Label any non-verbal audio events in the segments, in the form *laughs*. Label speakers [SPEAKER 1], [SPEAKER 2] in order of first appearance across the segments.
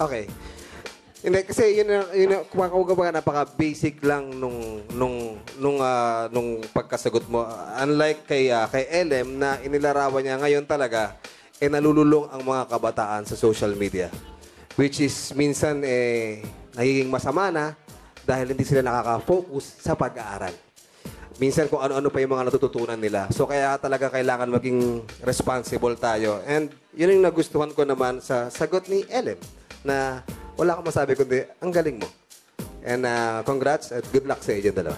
[SPEAKER 1] Okay. Hindi, kasi yun, ang- yun, ang- kumbaga, kumbaga, napaka-basic lang nung, nung, nung, ah, nung pagkasagot mo. Unlike kay, ah, kay LM na inilarawan niya ngayon talaga, eh nalululong ang mga kabataan sa social media. Which is minsan eh, nagiging masama na dahil hindi sila nakaka-focus sa pag-aaral. Minsan kung ano-ano pa yung mga natututunan nila. So kaya talaga kailangan maging responsible tayo. And yun yung nagustuhan ko naman sa sagot ni Ellen na wala akong masabi kundi ang galing mo. And uh, congrats at good luck sa inyo dalawa.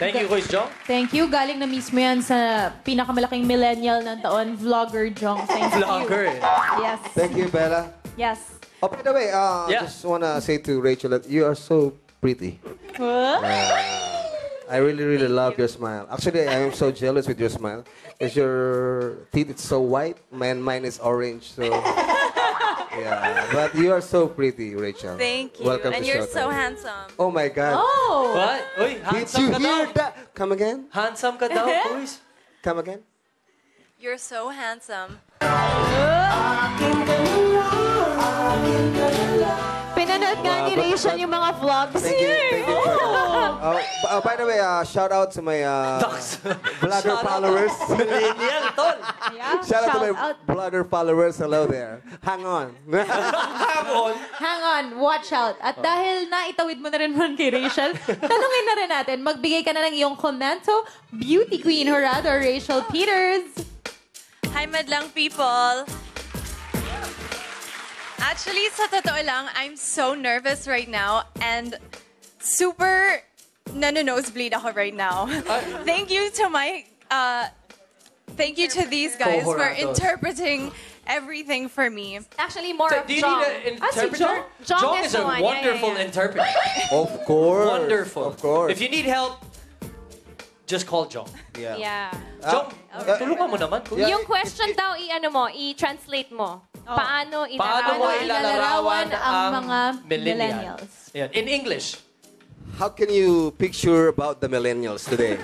[SPEAKER 2] Thank you, Quiz Jong.
[SPEAKER 3] Thank you. Galing na mismo yan sa pinakamalaking millennial ng taon, Vlogger Jong. Thank
[SPEAKER 2] Vlogger.
[SPEAKER 3] you. Yes.
[SPEAKER 1] Thank you, Bella.
[SPEAKER 3] Yes.
[SPEAKER 1] Oh, by the way, uh,
[SPEAKER 2] Yeah.
[SPEAKER 1] just wanna say to Rachel that you are so pretty.
[SPEAKER 3] Huh?
[SPEAKER 1] I really, really love your smile. Actually, I am so jealous with your smile. Because your teeth is so white, and mine is orange. So, yeah. But you are so pretty, Rachelle.
[SPEAKER 4] Thank you.
[SPEAKER 1] Welcome
[SPEAKER 4] and
[SPEAKER 1] to
[SPEAKER 4] you're
[SPEAKER 1] Showtime.
[SPEAKER 4] so handsome.
[SPEAKER 1] Oh my God.
[SPEAKER 3] Oh!
[SPEAKER 2] What? Uy,
[SPEAKER 1] Did
[SPEAKER 2] handsome
[SPEAKER 1] you
[SPEAKER 2] ka
[SPEAKER 1] hear
[SPEAKER 2] daw.
[SPEAKER 1] that? Come again?
[SPEAKER 2] Handsome ka daw, *laughs* Quiz.
[SPEAKER 1] Come again?
[SPEAKER 4] You're so handsome.
[SPEAKER 3] Pinanood nga ni
[SPEAKER 1] Rachelle
[SPEAKER 3] yung mga vlogs
[SPEAKER 1] Thank you. Thank you. for that. Oh, b- uh, by the way, uh, shout out to my uh, *laughs* vlogger
[SPEAKER 2] Shout out.
[SPEAKER 1] followers.
[SPEAKER 2] Millennial, tol.
[SPEAKER 3] Yeah.
[SPEAKER 1] shout out to my
[SPEAKER 3] out.
[SPEAKER 1] vlogger followers. Hello there. Hang on.
[SPEAKER 2] Hamon.
[SPEAKER 3] Hang on, watch out. At dahil naitawid mo na rin man kay Rachelle, tanungin na rin natin, magbigay ka na ng iyong komento, beauty queen Horado Rachelle Peters.
[SPEAKER 4] Hi, madlang people. Actually, sa totoo lang, I'm so nervous right now and super nano-nosebleed ako right now. *laughs* thank you to my, uh, thank you to these guys for
[SPEAKER 2] Cohorados.
[SPEAKER 4] interpreting everything for me.
[SPEAKER 5] Actually, more
[SPEAKER 2] So,
[SPEAKER 5] of
[SPEAKER 2] do you
[SPEAKER 5] Jhong.
[SPEAKER 2] need an
[SPEAKER 3] Ah, si
[SPEAKER 2] interpreter?
[SPEAKER 3] Jhong?
[SPEAKER 5] Jhong
[SPEAKER 2] Jhong
[SPEAKER 5] is
[SPEAKER 2] is a
[SPEAKER 5] one. Yeah,
[SPEAKER 2] wonderful
[SPEAKER 5] yeah, yeah.
[SPEAKER 2] interpreter. *laughs*
[SPEAKER 1] of course.
[SPEAKER 2] Wonderful.
[SPEAKER 1] Of course.
[SPEAKER 2] If you need help, just call Jhong.
[SPEAKER 1] yeah.
[SPEAKER 5] Yeah.
[SPEAKER 2] Jhong, tulungan mo naman, Quiz.
[SPEAKER 5] Yung question daw, i-ano mo, i-translate mo. Paano
[SPEAKER 2] Paano mo
[SPEAKER 5] inarawan?
[SPEAKER 2] ilalarawan
[SPEAKER 3] ang
[SPEAKER 2] ang
[SPEAKER 3] mga
[SPEAKER 2] millennial?
[SPEAKER 3] millennials?
[SPEAKER 2] Ayan, In English.
[SPEAKER 1] How can you picture about the millennials today?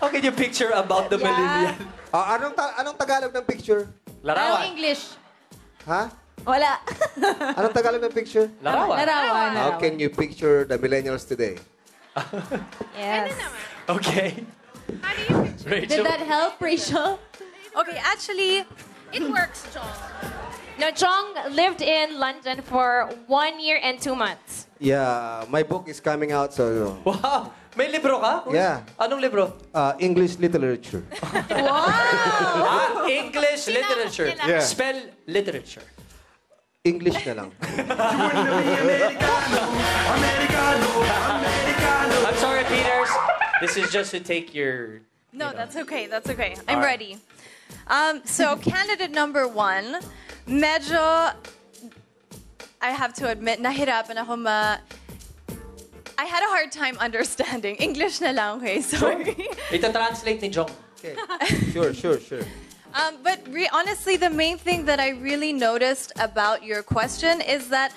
[SPEAKER 2] How can you picture about the
[SPEAKER 3] Yeah.
[SPEAKER 2] millennial?
[SPEAKER 1] Ah, anong ta- anong Tagalog ng picture?
[SPEAKER 3] Anong
[SPEAKER 2] Larawan.
[SPEAKER 3] English?
[SPEAKER 1] Ha?
[SPEAKER 3] Wala.
[SPEAKER 1] Anong Tagalog ng picture?
[SPEAKER 2] Larawan.
[SPEAKER 3] Larawan.
[SPEAKER 1] How can you picture the millennials today?
[SPEAKER 3] Yes.
[SPEAKER 2] Okay.
[SPEAKER 4] How do you
[SPEAKER 2] Rachelle.
[SPEAKER 3] Did that help, Rachelle?
[SPEAKER 4] Okay, actually, it works, John.
[SPEAKER 5] No, Jhong lived in London for one year and two months.
[SPEAKER 1] Yeah, my book is coming out so
[SPEAKER 2] Wow! May libro ka?
[SPEAKER 1] Yeah.
[SPEAKER 2] Anong libro?
[SPEAKER 1] uh, English literature. *laughs*
[SPEAKER 2] Ah, English literature.
[SPEAKER 5] nila.
[SPEAKER 1] Yeah.
[SPEAKER 2] Spell literature.
[SPEAKER 1] English na lang. *laughs*
[SPEAKER 2] I'm sorry, Peters. This is just to take your...
[SPEAKER 4] No, that's okay. That's okay. I'm ready. Um, so, candidate number one, medyo, I have to admit, nahirapan ako ma... I had a hard time understanding. *laughs* English na lang, okay? Sorry.
[SPEAKER 2] Ita-translate ni Jhong.
[SPEAKER 1] Okay. *laughs* Sure, sure, sure.
[SPEAKER 4] Um, but re- honestly, the main thing that I really noticed about your question is that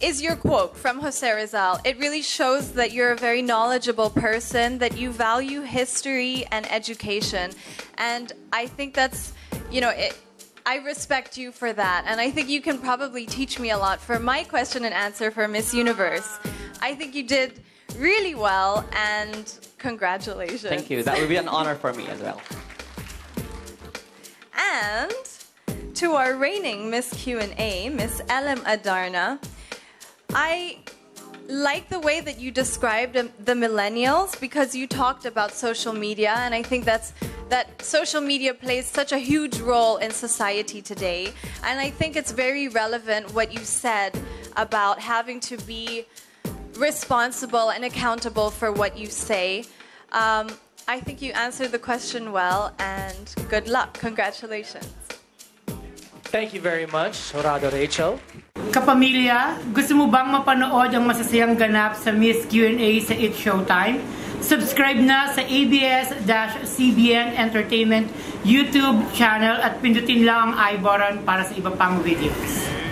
[SPEAKER 4] is your quote from Jose Rizal. It really shows that you're a very knowledgeable person, that you value history and education. And I think that's, you know, it, I respect you for that. And I think you can probably teach me a lot for my question and answer for Miss Universe. I think you did really well, and congratulations.
[SPEAKER 6] Thank you. That would be an honor for me as well.
[SPEAKER 4] And to our reigning Miss Q&A, Miss Ellen Adarna, I like the way that you described the millennials because you talked about social media and I think that's that social media plays such a huge role in society today and I think it's very relevant what you said about having to be responsible and accountable for what you say. Um, I think you answered the question well and good luck. Congratulations.
[SPEAKER 2] Thank you very much, Horado Rachelle.
[SPEAKER 7] Kapamilya, gusto mo bang mapanood ang masasayang ganap sa Miss Q&A sa It's Showtime? Subscribe na sa ABS-CBN Entertainment YouTube channel at pindutin lang ang i button para sa iba pang videos.